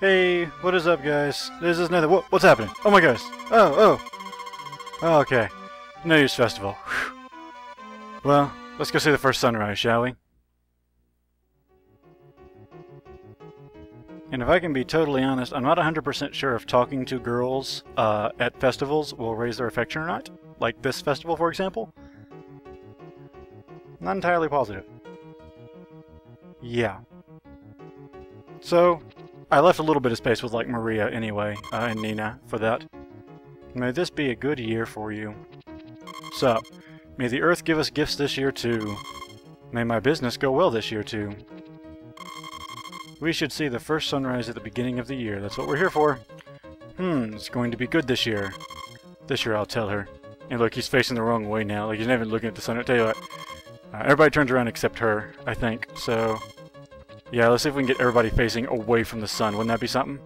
Hey, what is up, guys? This is another. What, what's happening? Oh my gosh. Oh, oh. oh okay. New Year's Festival. Whew. Well, let's go see the first sunrise, shall we? And if I can be totally honest, I'm not 100% sure if talking to girls uh, at festivals will raise their affection or not. Like this festival, for example. Not entirely positive. Yeah. So, I left a little bit of space with like Maria anyway, uh, and Nina for that. May this be a good year for you. Sup. May the earth give us gifts this year too. May my business go well this year too. We should see the first sunrise at the beginning of the year. That's what we're here for. Hmm, it's going to be good this year. This year I'll tell her. And look, he's facing the wrong way now. Like, he's not even looking at the sun. I'll tell you what. Uh, everybody turns around except her, I think. So, yeah, let's see if we can get everybody facing away from the sun. Wouldn't that be something?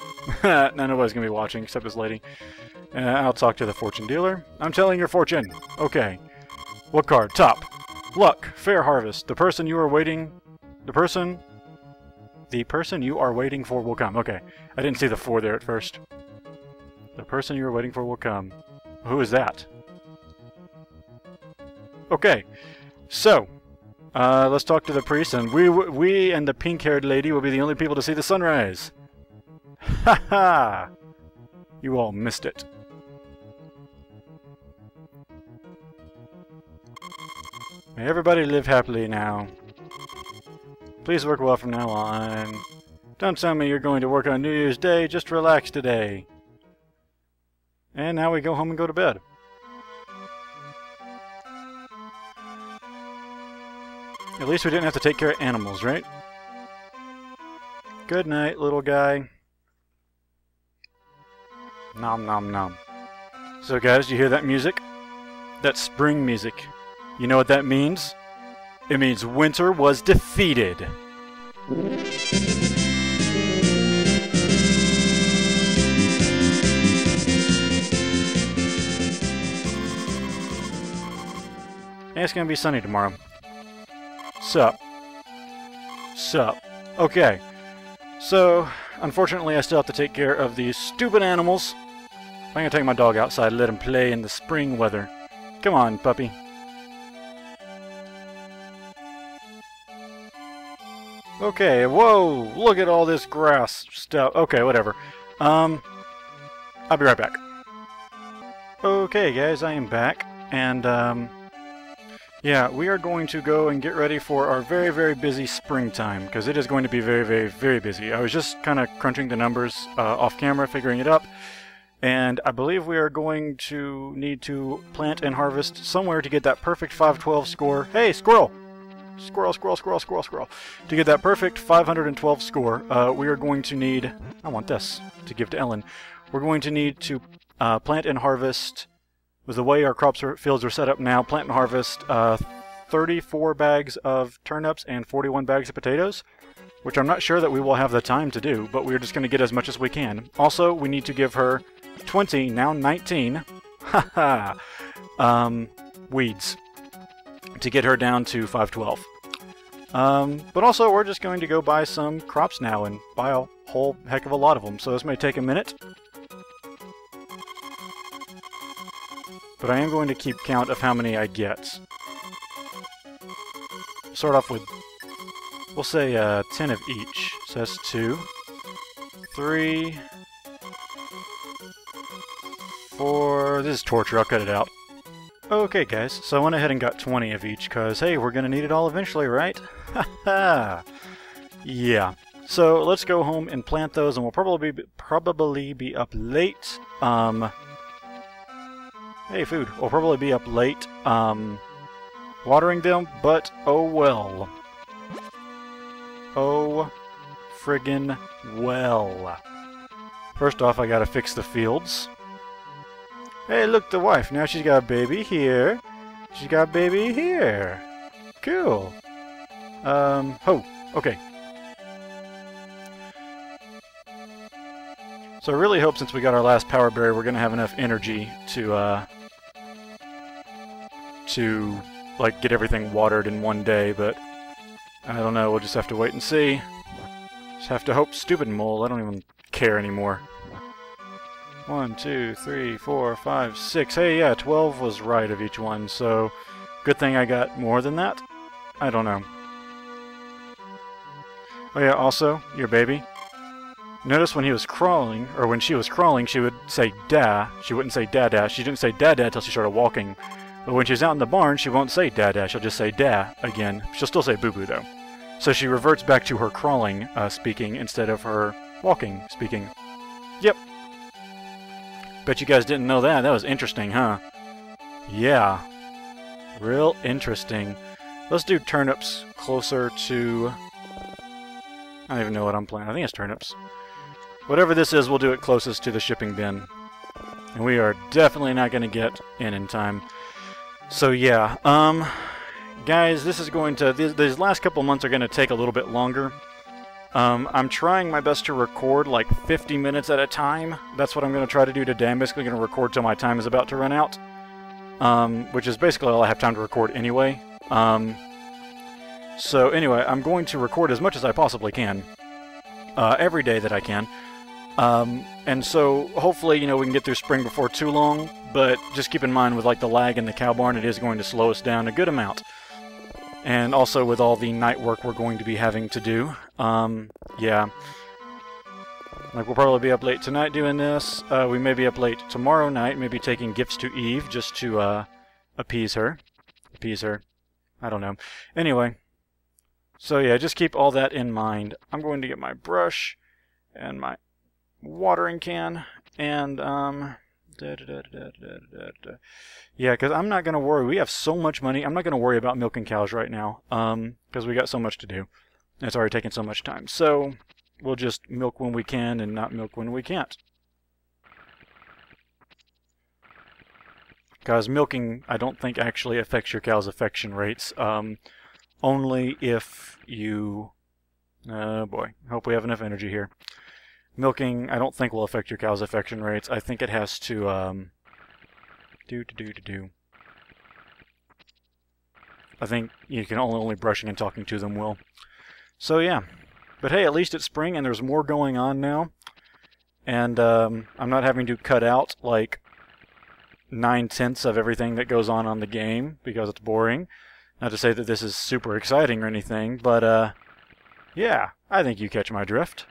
no, nobody's going to be watching except this lady. Uh, I'll talk to the fortune dealer. I'm telling your fortune. Okay. What card? Top. Luck. Fair harvest. The person you are waiting... The person... The person you are waiting for will come. Okay. I didn't see the four there at first. The person you are waiting for will come. Who is that? Okay. So, uh, let's talk to the priest, and we we and the pink-haired lady will be the only people to see the sunrise. Ha ha! You all missed it. May everybody live happily now. Please work well from now on. Don't tell me you're going to work on New Year's Day, just relax today. And now we go home and go to bed. At least we didn't have to take care of animals, right? Good night, little guy. Nom nom nom. So guys, you hear that music? That's spring music. You know what that means? It means winter was defeated. And it's gonna be sunny tomorrow. Sup. Sup. Okay. So, unfortunately, I still have to take care of these stupid animals. I'm gonna take my dog outside and let him play in the spring weather. Come on, puppy. Okay, whoa, look at all this grass stuff. Okay, whatever. Um, I'll be right back. Okay, guys, I am back, and, um, yeah, we are going to go and get ready for our very, very busy springtime, because it is going to be very, very, very busy. I was just kind of crunching the numbers uh, off camera, figuring it up, and I believe we are going to need to plant and harvest somewhere to get that perfect 512 score. Hey, squirrel! Squirrel, squirrel, squirrel, squirrel, squirrel. To get that perfect 512 score, uh, we are going to need... I want this to give to Ellen. We're going to need to uh, plant and harvest, with the way our crops are, fields are set up now, plant and harvest uh, 34 bags of turnips and 41 bags of potatoes, which I'm not sure that we will have the time to do, but we're just going to get as much as we can. Also, we need to give her 20, now 19, haha, um, weeds to get her down to 512. Um, but also, we're just going to go buy some crops now and buy a whole heck of a lot of them, so this may take a minute. But I am going to keep count of how many I get. Start off with, we'll say uh, 10 of each. So that's 2, 3, 4, this is torture, I'll cut it out. Okay guys, so I went ahead and got 20 of each, because hey, we're gonna need it all eventually, right? Haha! yeah. So let's go home and plant those, and we'll probably be, probably be up late. Um, hey, food. We'll probably be up late um, watering them, but oh well. Oh friggin' well. First off, I gotta fix the fields. Hey, look, the wife. Now she's got a baby here. She's got a baby here. Cool. Um, oh, okay. So I really hope since we got our last power berry, we're going to have enough energy to, uh, to, like, get everything watered in one day, but I don't know. We'll just have to wait and see. Just have to hope stupid mole. I don't even care anymore. One, two, three, four, five, six. Hey, yeah, 12 was right of each one, so good thing I got more than that? I don't know. Oh yeah, also, your baby. Notice when he was crawling, or when she was crawling, she would say da. She wouldn't say da-da. She didn't say da-da until she started walking. But when she's out in the barn, she won't say da-da. She'll just say da again. She'll still say boo-boo, though. So she reverts back to her crawling uh, speaking instead of her walking speaking. Yep. Bet you guys didn't know that. That was interesting, huh? Yeah. Real interesting. Let's do turnips closer to... I don't even know what I'm playing. I think it's turnips. Whatever this is, we'll do it closest to the shipping bin. And we are definitely not going to get in in time. So yeah, um, guys, this is going to, these, these last couple months are going to take a little bit longer. Um, I'm trying my best to record like 50 minutes at a time. That's what I'm going to try to do today. I'm basically going to record till my time is about to run out. Um, which is basically all I have time to record anyway. Um, so anyway, I'm going to record as much as I possibly can. Uh, every day that I can. Um, and so hopefully, you know, we can get through spring before too long, but just keep in mind with like the lag in the cow barn, it is going to slow us down a good amount. And also with all the night work we're going to be having to do. Um, yeah. Like, we'll probably be up late tonight doing this. Uh, we may be up late tomorrow night, maybe taking gifts to Eve just to, uh, appease her. Appease her. I don't know. Anyway. So yeah, just keep all that in mind. I'm going to get my brush and my watering can and um da, da, da, yeah because i'm not going to worry. We have so much money. I'm not going to worry about milking cows right now um because we got so much to do. It's already taken so much time. So we'll just milk when we can and not milk when we can't. Because milking i don't think actually affects your cow's affection rates um only if you oh boy hope we have enough energy here milking, I don't think will affect your cow's affection rates. I think it has to, um, do, do, do, do, do. I think you can only, only brushing and talking to them will. So yeah. But hey, at least it's spring and there's more going on now. And um, I'm not having to cut out like nine-tenths of everything that goes on on the game because it's boring. Not to say that this is super exciting or anything, but uh, yeah, I think you catch my drift.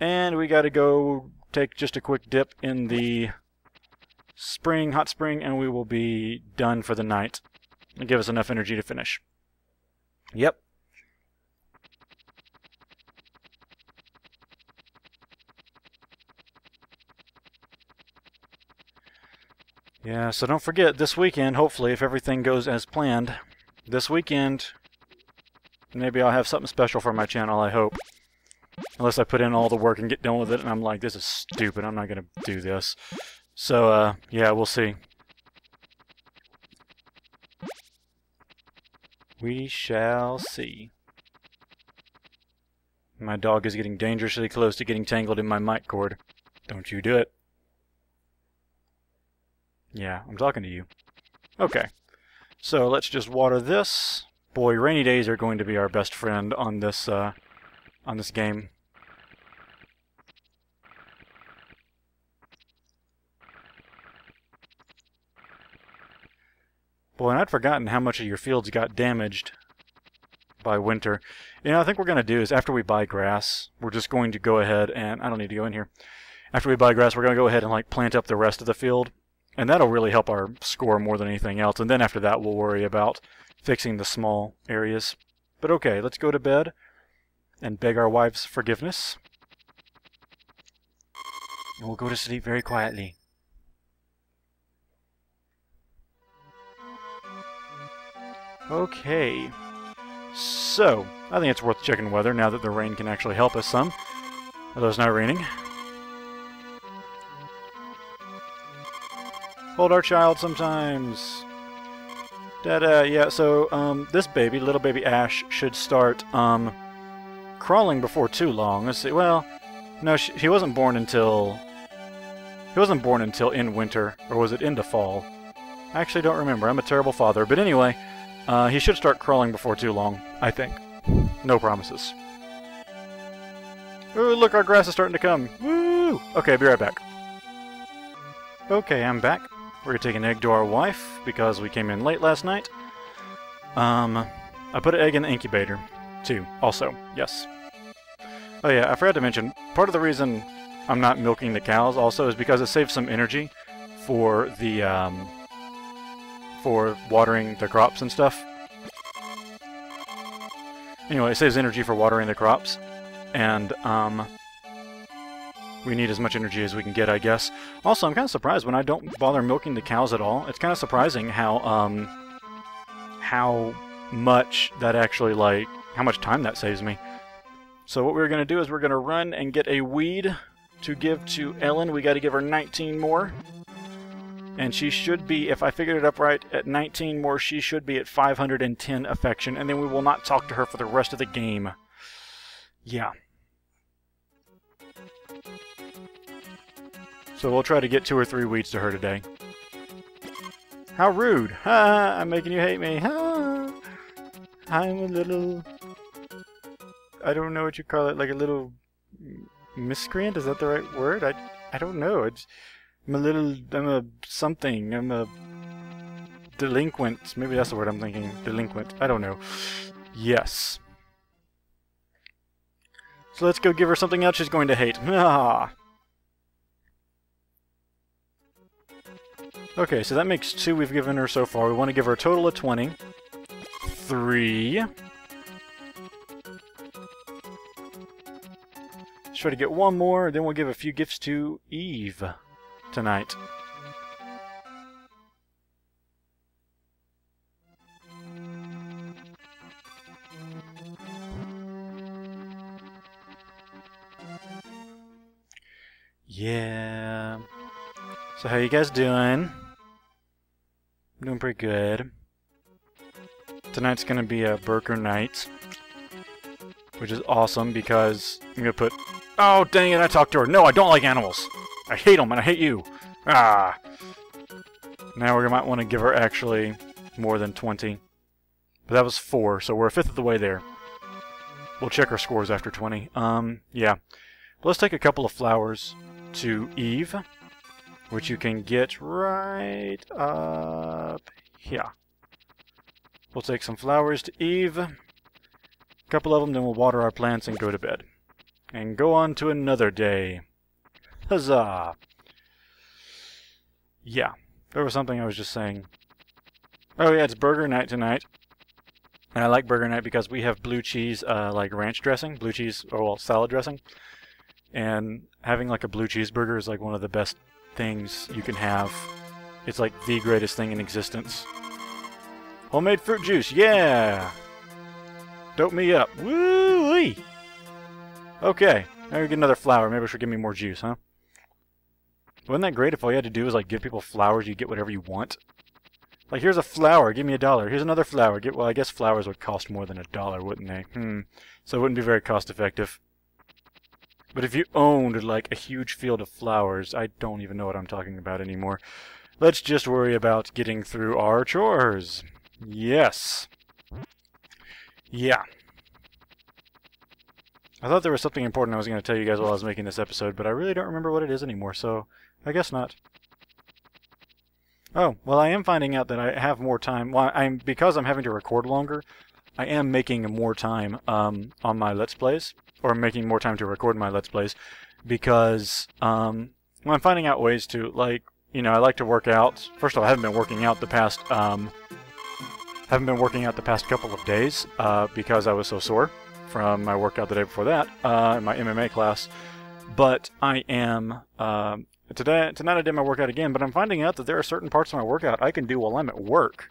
And we got to go take just a quick dip in the spring, hot spring, and we will be done for the night. And give us enough energy to finish. Yep. Yeah, so don't forget, this weekend, hopefully, if everything goes as planned, this weekend, maybe I'll have something special for my channel, I hope. Unless I put in all the work and get done with it, and I'm like, this is stupid, I'm not to do this. So, uh, yeah, we'll see. We shall see. My dog is getting dangerously close to getting tangled in my mic cord. Don't you do it. Yeah, I'm talking to you. Okay. So let's just water this. Boy, rainy days are going to be our best friend on this, uh, on this game. Boy, and I'd forgotten how much of your fields got damaged by winter. You know, I think we're going to do is after we buy grass, we're just going to go ahead and, I don't need to go in here. After we buy grass, we're going to go ahead and like plant up the rest of the field. And that'll really help our score more than anything else. And then after that, we'll worry about fixing the small areas. But okay, let's go to bed and beg our wives' forgiveness. And we'll go to sleep very quietly. Okay. So, I think it's worth checking weather now that the rain can actually help us some. Although it's not raining. Hold our child sometimes. Da-da, yeah, so, um, this baby, little baby Ash, should start, um, crawling before too long. Let's see, well, no, she, he wasn't born until... He wasn't born until in winter, or was it into fall? I actually don't remember, I'm a terrible father, but anyway... Uh, he should start crawling before too long, I think. No promises. Ooh, look, our grass is starting to come. Woo! Okay, be right back. Okay, I'm back. We're gonna take an egg to our wife because we came in late last night. Um, I put an egg in the incubator, too, also, yes. Oh yeah, I forgot to mention, part of the reason I'm not milking the cows also is because it saves some energy for the, um, for watering the crops and stuff. Anyway, it saves energy for watering the crops, and, um, we need as much energy as we can get, I guess. Also, I'm kind of surprised when I don't bother milking the cows at all. It's kind of surprising how, um, how much that actually, like, how much time that saves me. So what we're to do is we're to run and get a weed to give to Ellen. We got to give her 19 more. And she should be, if I figured it up right, at 19 more, she should be at 510 affection. And then we will not talk to her for the rest of the game. Yeah. So we'll try to get two or three weeds to her today. How rude! Ha! I'm making you hate me. Ha! I'm a little... I don't know what you call it, like a little miscreant? Is that the right word? I, I don't know. It's, I'm a little... I'm a something. I'm a delinquent. Maybe that's the word I'm thinking. Delinquent. I don't know. Yes. So let's go give her something else she's going to hate. Okay, so that makes two we've given her so far. We want to give her a total of 20. Three. Let's try to get one more, then we'll give a few gifts to Eve tonight. Yeah. So how you guys doing? I'm doing pretty good. Tonight's gonna be a burger night. Which is awesome because I'm gonna put... Oh, dang it, I talked to her. No, I don't like animals. I hate them and I hate you. Ah. Now we might want to give her actually more than 20. But that was 4, so we're a fifth of the way there. We'll check our scores after 20. Um, yeah. Let's take a couple of flowers to Eve which you can get right up here. We'll take some flowers to Eve, a couple of them, then we'll water our plants and go to bed. And go on to another day. Huzzah! Yeah, there was something I was just saying. Oh yeah, it's burger night tonight. And I like burger night because we have blue cheese, uh, like ranch dressing, blue cheese, or well, salad dressing. And having like a blue cheeseburger is like one of the best things you can have. It's like the greatest thing in existence. Homemade fruit juice, yeah! Dope me up. Woo -wee. Okay, now we get another flower. Maybe she'll give me more juice, huh? Wasn't that great if all you had to do was like give people flowers, you get whatever you want? Like, here's a flower, give me a dollar. Here's another flower. Get Well, I guess flowers would cost more than a dollar, wouldn't they? Hmm. So it wouldn't be very cost effective. But if you owned like a huge field of flowers, I don't even know what I'm talking about anymore. Let's just worry about getting through our chores. Yes. Yeah. I thought there was something important I was going to tell you guys while I was making this episode, but I really don't remember what it is anymore, so I guess not. Oh, well I am finding out that I have more time. Well, I'm because I'm having to record longer, I am making more time um, on my Let's Plays or making more time to record my Let's Plays because um, well, I'm finding out ways to, like, you know, I like to work out. First of all, I haven't been working out the past, um, haven't been working out the past couple of days uh, because I was so sore from my workout the day before that, uh, in my MMA class. But I am, uh, today, tonight I did my workout again, but I'm finding out that there are certain parts of my workout I can do while I'm at work.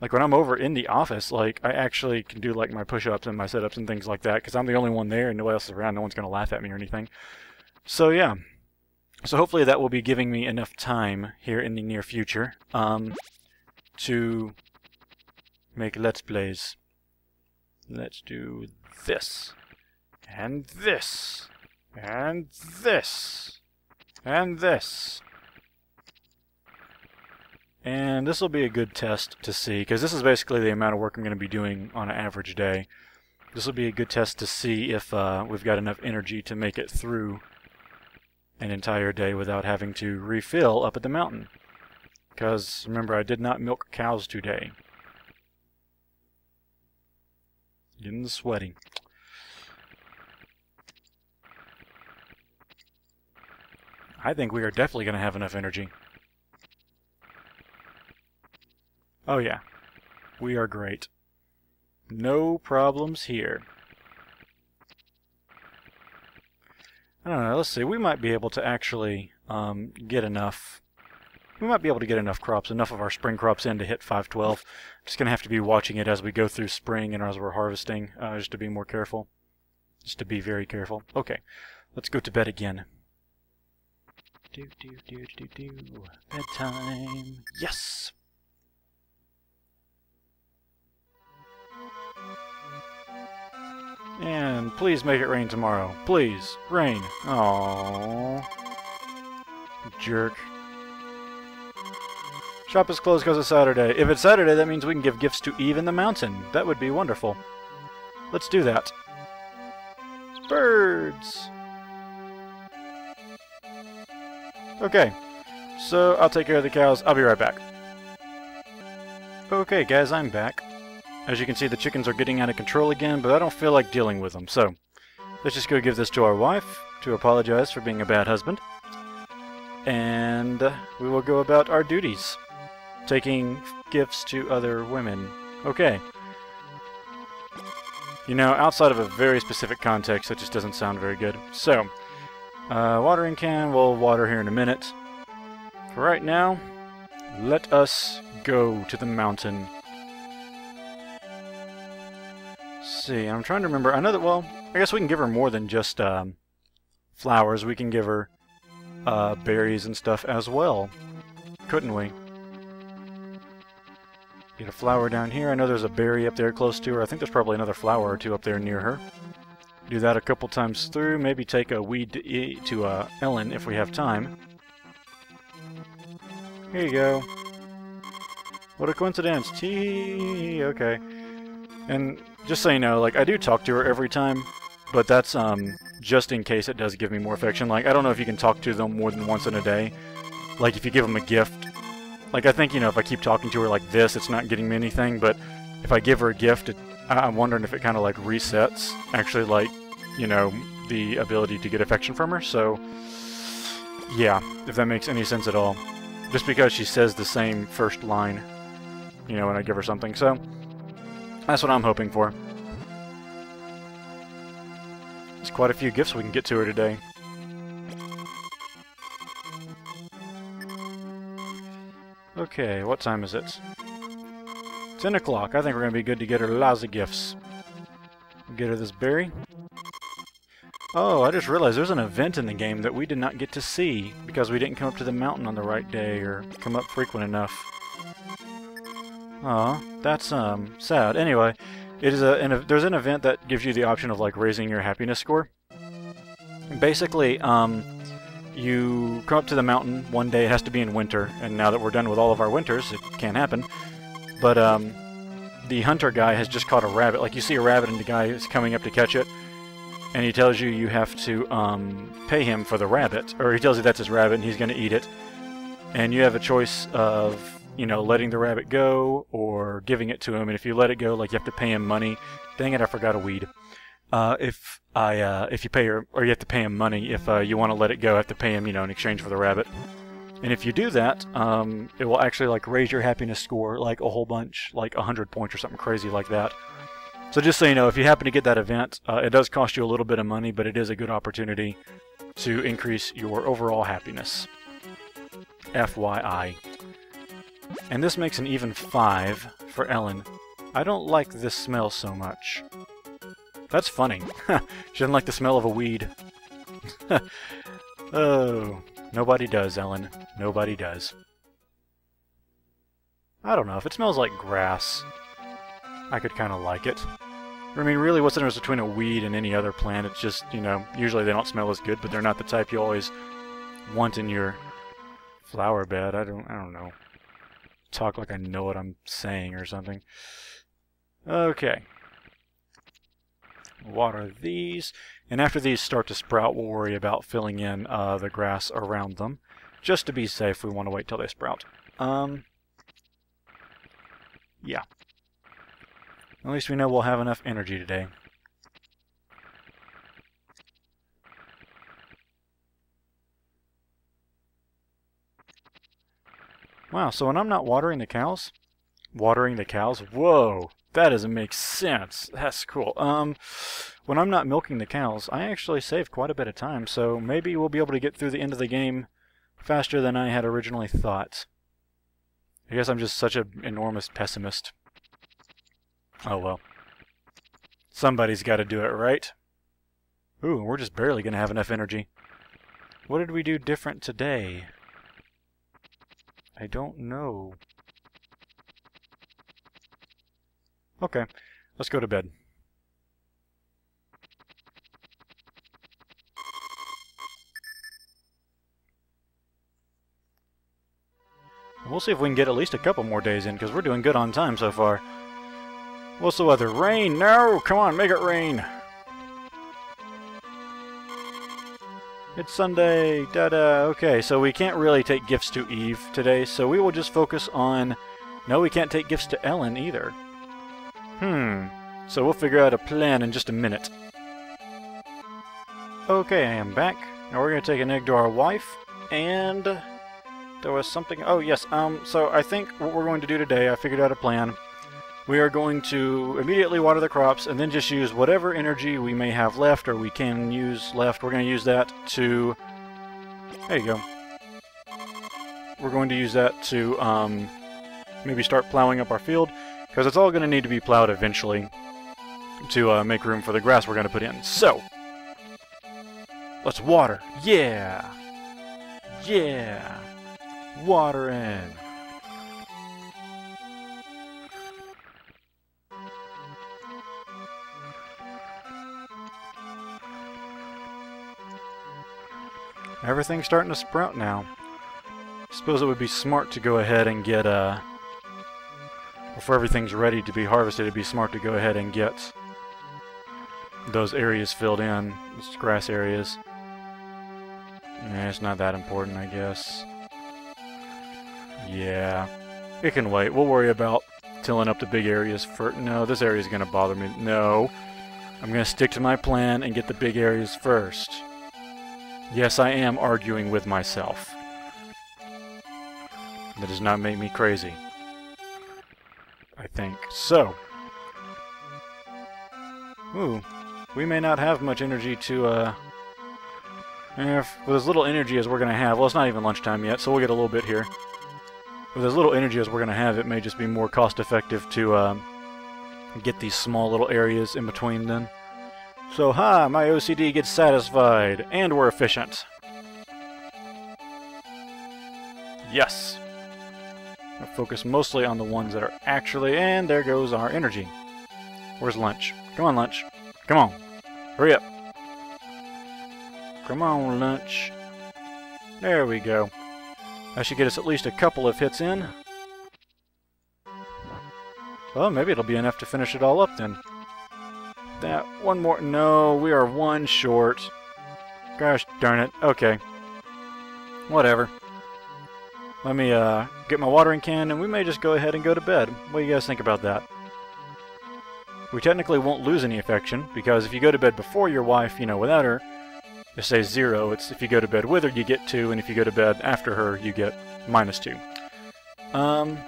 Like when I'm over in the office, like I actually can do like my push-ups and my sit-ups and things like that because I'm the only one there and nobody else is around. No one's going to laugh at me or anything. So yeah. So hopefully that will be giving me enough time here in the near future um, to make Let's Plays. Let's do this. And this. And this. And this. And this will be a good test to see, because this is basically the amount of work I'm going to be doing on an average day. This will be a good test to see if uh, we've got enough energy to make it through an entire day without having to refill up at the mountain. Because, remember, I did not milk cows today. Getting sweaty. I think we are definitely going to have enough energy. Oh yeah, we are great. No problems here. I don't know, let's see, we might be able to actually um, get enough we might be able to get enough crops, enough of our spring crops in to hit 512. I'm Just going to have to be watching it as we go through spring and as we're harvesting, uh, just to be more careful. Just to be very careful. Okay, let's go to bed again. Do, do, do, do, do. Bedtime. Yes! And please make it rain tomorrow. Please. Rain. Oh. Jerk. Shop is closed because it's Saturday. If it's Saturday, that means we can give gifts to Eve in the mountain. That would be wonderful. Let's do that. Birds! Okay, so I'll take care of the cows. I'll be right back. Okay, guys, I'm back. As you can see, the chickens are getting out of control again, but I don't feel like dealing with them, so let's just go give this to our wife to apologize for being a bad husband. And uh, we will go about our duties taking gifts to other women. Okay. You know, outside of a very specific context, that just doesn't sound very good. So, uh, watering can, we'll water here in a minute. For right now, let us go to the mountain. Let's see, I'm trying to remember. I know that, well, I guess we can give her more than just um, flowers. We can give her uh, berries and stuff as well, couldn't we? Get a flower down here. I know there's a berry up there close to her. I think there's probably another flower or two up there near her. Do that a couple times through. Maybe take a weed to, e to uh, Ellen if we have time. Here you go. What a coincidence. Tee. Okay. And just so you know, like I do talk to her every time, but that's um just in case it does give me more affection. Like I don't know if you can talk to them more than once in a day. Like if you give them a gift like, I think, you know, if I keep talking to her like this, it's not getting me anything, but if I give her a gift, it, I'm wondering if it kind of, like, resets, actually, like, you know, the ability to get affection from her, so, yeah, if that makes any sense at all. Just because she says the same first line, you know, when I give her something, so, that's what I'm hoping for. There's quite a few gifts we can get to her today. Okay, what time is it? 10 o'clock. I think we're going to be good to get her lousy gifts. Get her this berry. Oh, I just realized there's an event in the game that we did not get to see because we didn't come up to the mountain on the right day or come up frequent enough. Aw, that's um sad. Anyway, it is a, an, there's an event that gives you the option of like raising your happiness score. Basically, um, you come up to the mountain one day. It has to be in winter, and now that we're done with all of our winters, it can't happen. But um, the hunter guy has just caught a rabbit. Like you see a rabbit, and the guy is coming up to catch it, and he tells you you have to um, pay him for the rabbit, or he tells you that's his rabbit, and he's going to eat it. And you have a choice of you know letting the rabbit go or giving it to him. And if you let it go, like you have to pay him money. Dang it, I forgot a weed. Uh, if I uh, if you pay or you have to pay him money if uh, you want to let it go, have to pay him you know in exchange for the rabbit. And if you do that, um, it will actually like raise your happiness score like a whole bunch, like a hundred points or something crazy like that. So just so you know, if you happen to get that event, uh, it does cost you a little bit of money, but it is a good opportunity to increase your overall happiness. FYI. And this makes an even 5 for Ellen. I don't like this smell so much. That's funny. she doesn't like the smell of a weed. oh, nobody does, Ellen. Nobody does. I don't know, if it smells like grass, I could kind of like it. I mean, really, what's the difference between a weed and any other plant? It's just, you know, usually they don't smell as good, but they're not the type you always want in your flower bed. I don't, I don't know. Talk like I know what I'm saying or something. Okay. Water these. And after these start to sprout, we'll worry about filling in uh, the grass around them. Just to be safe, we want to wait till they sprout. Um, yeah. At least we know we'll have enough energy today. Wow, so when I'm not watering the cows, watering the cows, whoa, that doesn't make sense. That's cool. Um, when I'm not milking the cows, I actually save quite a bit of time, so maybe we'll be able to get through the end of the game faster than I had originally thought. I guess I'm just such an enormous pessimist. Oh well. Somebody's got to do it, right? Ooh, we're just barely going to have enough energy. What did we do different today? I don't know. Okay, let's go to bed. We'll see if we can get at least a couple more days in, because we're doing good on time so far. What's the weather? Rain? No! Come on, make it rain! It's Sunday, da-da. Okay, so we can't really take gifts to Eve today, so we will just focus on... No, we can't take gifts to Ellen either. Hmm. So we'll figure out a plan in just a minute. Okay, I am back. Now we're going to take an egg to our wife, and... There was something... Oh, yes, um, so I think what we're going to do today, I figured out a plan. We are going to immediately water the crops and then just use whatever energy we may have left or we can use left. We're going to use that to... There you go. We're going to use that to um, maybe start plowing up our field because it's all going to need to be plowed eventually to uh, make room for the grass we're going to put in. So, let's water. Yeah! Yeah! Water in. Everything's starting to sprout now. I suppose it would be smart to go ahead and get, uh, before everything's ready to be harvested, it'd be smart to go ahead and get those areas filled in, those grass areas. Yeah, it's not that important, I guess. Yeah, it can wait. We'll worry about tilling up the big areas for... No, this area's going to bother me. No. I'm going to stick to my plan and get the big areas first. Yes, I am arguing with myself. That does not make me crazy. I think. So. Ooh. We may not have much energy to, uh... If, with as little energy as we're going to have... Well, it's not even lunchtime yet, so we'll get a little bit here. With as little energy as we're going to have, it may just be more cost-effective to, um, get these small little areas in between then. So, ha, my OCD gets satisfied, and we're efficient. Yes. I focus mostly on the ones that are actually, and there goes our energy. Where's lunch? Come on, lunch. Come on. Hurry up. Come on, lunch. There we go. That should get us at least a couple of hits in. Well, maybe it'll be enough to finish it all up then that. One more. No, we are one short. Gosh darn it. Okay. Whatever. Let me uh, get my watering can, and we may just go ahead and go to bed. What do you guys think about that? We technically won't lose any affection, because if you go to bed before your wife, you know, without her, it says zero. It's if you go to bed with her, you get two, and if you go to bed after her, you get minus two. Um,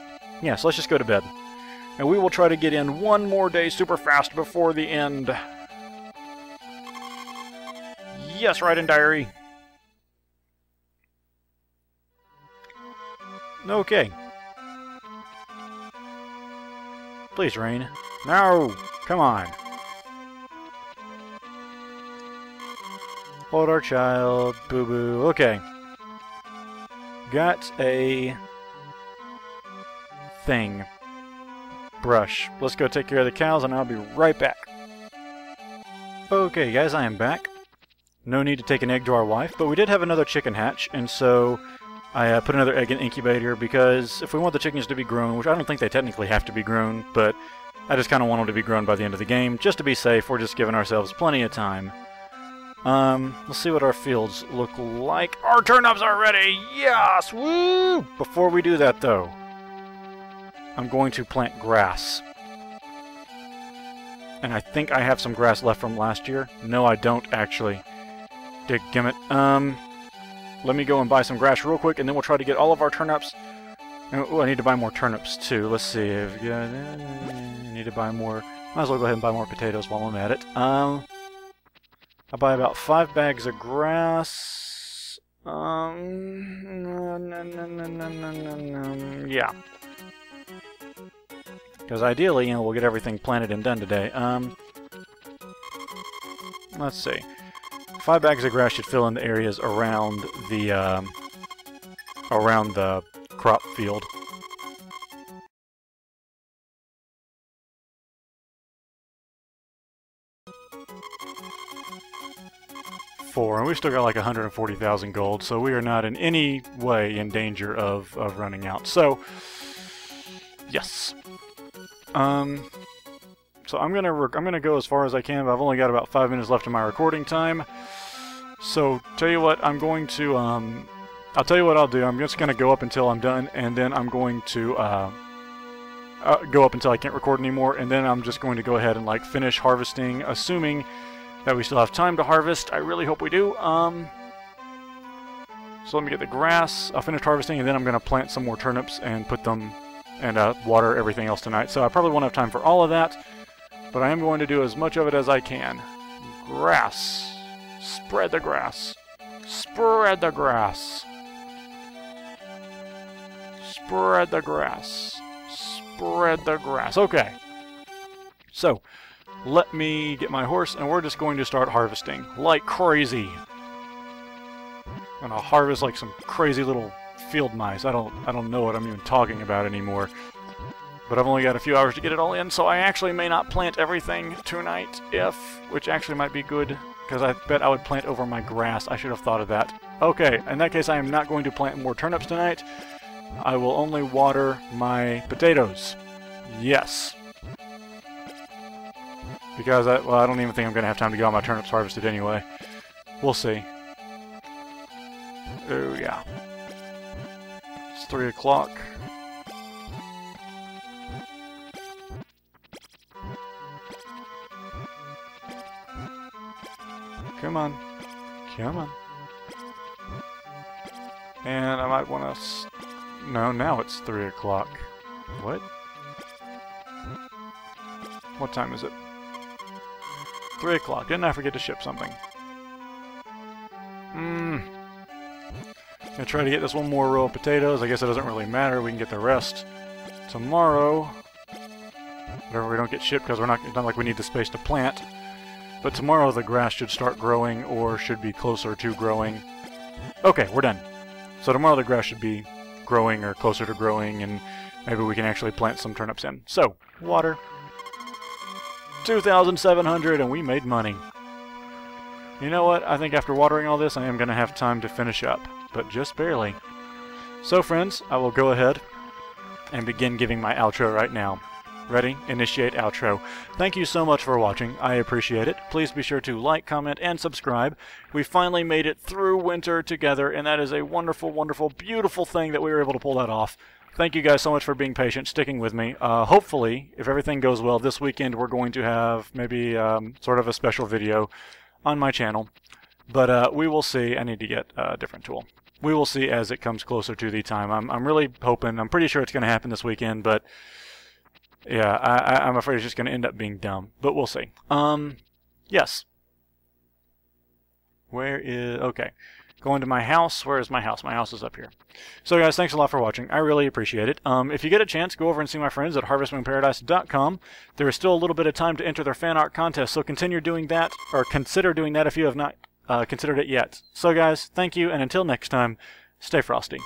yeah, so let's just go to bed. And we will try to get in one more day super fast before the end. Yes, Raiden Diary. Okay. Please, Rain. No! Come on. Hold our child. Boo-boo. Okay. Got a thing brush. Let's go take care of the cows and I'll be right back. Okay guys, I am back. No need to take an egg to our wife, but we did have another chicken hatch, and so I uh, put another egg in incubator because if we want the chickens to be grown, which I don't think they technically have to be grown, but I just kind of want them to be grown by the end of the game. Just to be safe, we're just giving ourselves plenty of time. Um, let's see what our fields look like. Our turnips are ready! Yes! Woo! Before we do that, though, I'm going to plant grass. And I think I have some grass left from last year. No, I don't, actually. Diggimit. Um, let me go and buy some grass real quick, and then we'll try to get all of our turnips. Oh, I need to buy more turnips, too. Let's see. I need to buy more. Might as well go ahead and buy more potatoes while I'm at it. Um, I'll buy about five bags of grass. Um, yeah. Because ideally, you know, we'll get everything planted and done today. Um, let's see. Five bags of grass should fill in the areas around the um, around the crop field. Four, and we've still got like 140,000 gold, so we are not in any way in danger of, of running out. So, yes. Um, so I'm gonna I'm gonna go as far as I can. But I've only got about five minutes left in my recording time. So tell you what, I'm going to um, I'll tell you what I'll do. I'm just gonna go up until I'm done, and then I'm going to uh, uh, go up until I can't record anymore, and then I'm just going to go ahead and like finish harvesting, assuming that we still have time to harvest. I really hope we do. Um, so let me get the grass. I'll finish harvesting, and then I'm gonna plant some more turnips and put them and uh, water everything else tonight. So I probably won't have time for all of that, but I am going to do as much of it as I can. Grass. Spread the grass. Spread the grass. Spread the grass. Spread the grass. Okay. So, let me get my horse, and we're just going to start harvesting like crazy. And gonna harvest like some crazy little field mice. I don't I don't know what I'm even talking about anymore. But I've only got a few hours to get it all in, so I actually may not plant everything tonight, if, which actually might be good, because I bet I would plant over my grass. I should have thought of that. Okay, in that case I am not going to plant more turnips tonight. I will only water my potatoes. Yes. Because, I, well, I don't even think I'm going to have time to get all my turnips harvested anyway. We'll see. Oh, yeah. 3 o'clock. Come on. Come on. And I might want to... No, now it's 3 o'clock. What? What time is it? 3 o'clock. Didn't I forget to ship something? Gonna try to get this one more row of potatoes. I guess it doesn't really matter. We can get the rest tomorrow. Whatever we don't get shipped because we're not, not like we need the space to plant. But tomorrow the grass should start growing or should be closer to growing. Okay, we're done. So tomorrow the grass should be growing or closer to growing and maybe we can actually plant some turnips in. So, water. 2,700 and we made money. You know what? I think after watering all this I am going to have time to finish up but just barely. So friends, I will go ahead and begin giving my outro right now. Ready? Initiate outro. Thank you so much for watching. I appreciate it. Please be sure to like, comment, and subscribe. We finally made it through winter together, and that is a wonderful, wonderful, beautiful thing that we were able to pull that off. Thank you guys so much for being patient, sticking with me. Uh, hopefully, if everything goes well, this weekend we're going to have maybe um, sort of a special video on my channel. But uh, we will see. I need to get a different tool we will see as it comes closer to the time. I'm, I'm really hoping, I'm pretty sure it's going to happen this weekend, but yeah, I, I'm afraid it's just going to end up being dumb, but we'll see. Um, yes. Where is, okay. Going to my house. Where is my house? My house is up here. So guys, thanks a lot for watching. I really appreciate it. Um, if you get a chance, go over and see my friends at harvestmoonparadise.com. There is still a little bit of time to enter their fan art contest, so continue doing that, or consider doing that if you have not uh, considered it yet. So guys, thank you, and until next time, stay frosty.